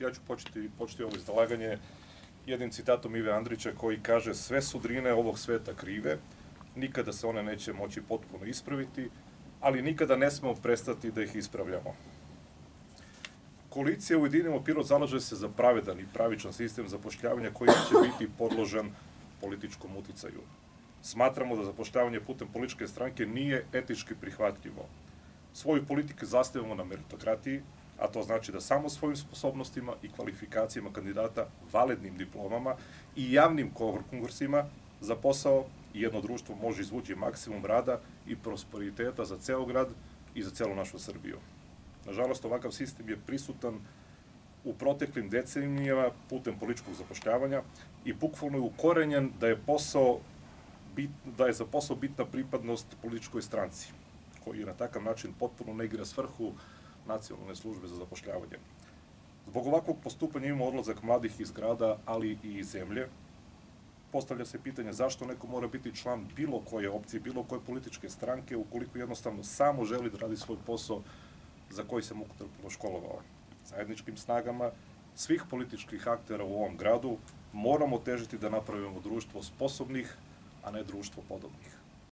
Ja ću početi, početi ovo izdalaganje jednim citatom Ive Andrića koji kaže sve su drine ovog sveta krive, nikada se one neće moći potpuno ispraviti, ali nikada ne smemo prestati da ih ispravljamo. Koalicija Ujedinimo Pirot zalaže se za pravedan i pravičan sistem zapošljavanja koji će biti podložan političkom uticaju. Smatramo da zapošljavanje putem političke stranke nije etički prihvatljivo. Svoju politiku zastavimo na meritokratiji, a to znači da samo svojim sposobnostima i kvalifikacijama kandidata, validnim diplomama i javnim konkursima za posao jedno društvo može izvući maksimum rada i prosperiteta za ceo grad i za celu našu Srbiju. Nažalost, ovakav sistem je prisutan u proteklim decenijama putem političkog zapošljavanja i bukvalno je ukorenjen da je posao bit, da je za posao bitna pripadnost političkoj stranci, koji na takav način potpuno ne igra svrhu nacionalne službe za zapošljavanje. Zbog ovakvog postupanja imamo odlazak mladih iz grada, ali i iz zemlje. Postavlja se pitanje zašto neko mora biti član bilo koje opcije, bilo koje političke stranke, ukoliko jednostavno samo želi da radi svoj posao za koji se mukotrpno školovao. Zajedničkim snagama svih političkih aktera u ovom gradu moramo težiti da napravimo društvo sposobnih, a ne društvo podobnih.